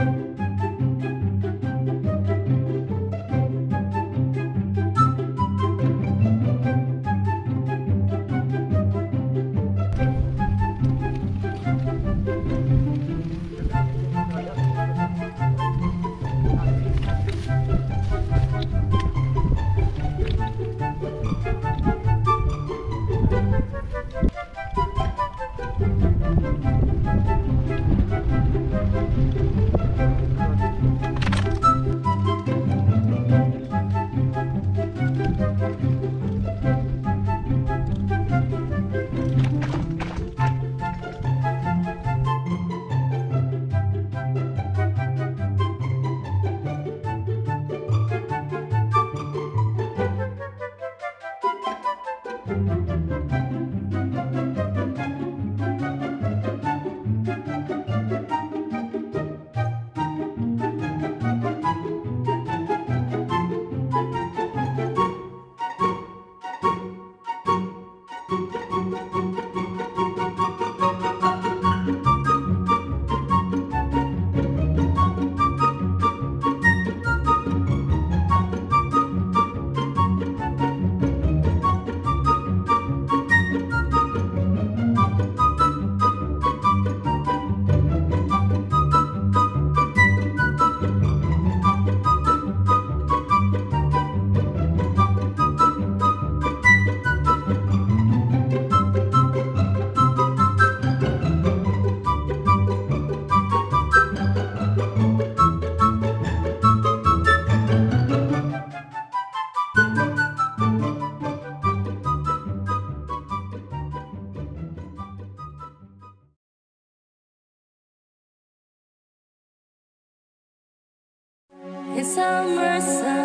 It's summer sun